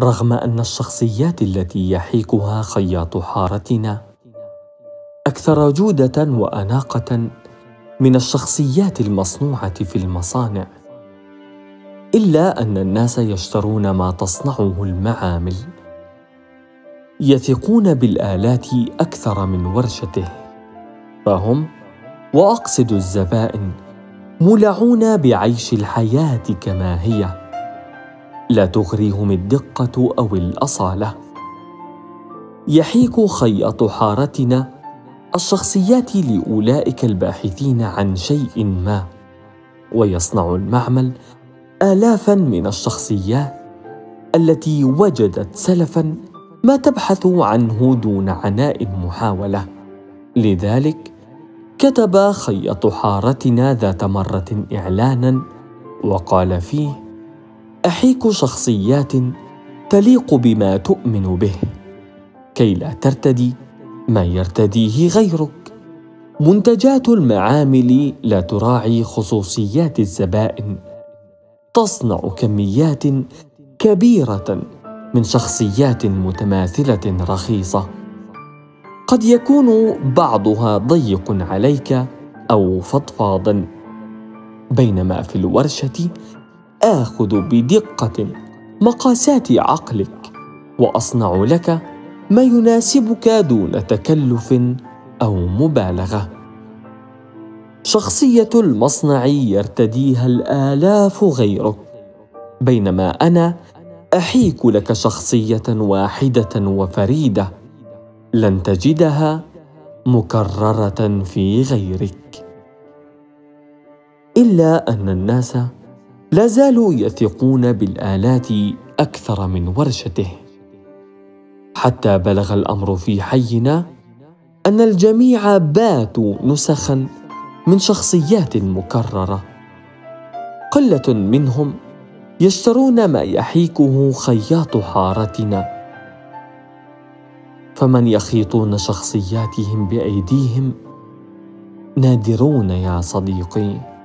رغم أن الشخصيات التي يحيكها خياط حارتنا أكثر جودة وأناقة من الشخصيات المصنوعة في المصانع إلا أن الناس يشترون ما تصنعه المعامل يثقون بالآلات أكثر من ورشته. فهم وأقصد الزبائن مولعون بعيش الحياة كما هي. لا تغريهم الدقة أو الأصالة. يحيك خيأط حارتنا الشخصيات لأولئك الباحثين عن شيء ما. ويصنع المعمل الافا من الشخصيات التي وجدت سلفا ما تبحث عنه دون عناء محاولة. لذلك كتب خيط حارتنا ذات مرة اعلانا وقال فيه أحيك شخصيات تليق بما تؤمن به. كي لا ترتدي ما يرتديه غيرك. منتجات المعامل لا تراعي خصوصيات الزبائن. تصنع كميات كبيرة من شخصيات متماثلة رخيصة. قد يكون بعضها ضيق عليك أو فضفاضا بينما في الورشة آخذ بدقة مقاسات عقلك وأصنع لك ما يناسبك دون تكلف أو مبالغة. شخصية المصنع يرتديها الآلاف غيرك بينما أنا أحيك لك شخصية واحدة وفريدة لن تجدها مكررة في غيرك. إلا أن الناس لا زالوا يثقون بالآلات أكثر من ورشته. حتى بلغ الأمر في حينا أن الجميع باتوا نسخا من شخصيات مكررة. قلة منهم يشترون ما يحيكه خياط حارتنا. فمن يخيطون شخصياتهم بأيديهم؟ نادرون يا صديقي.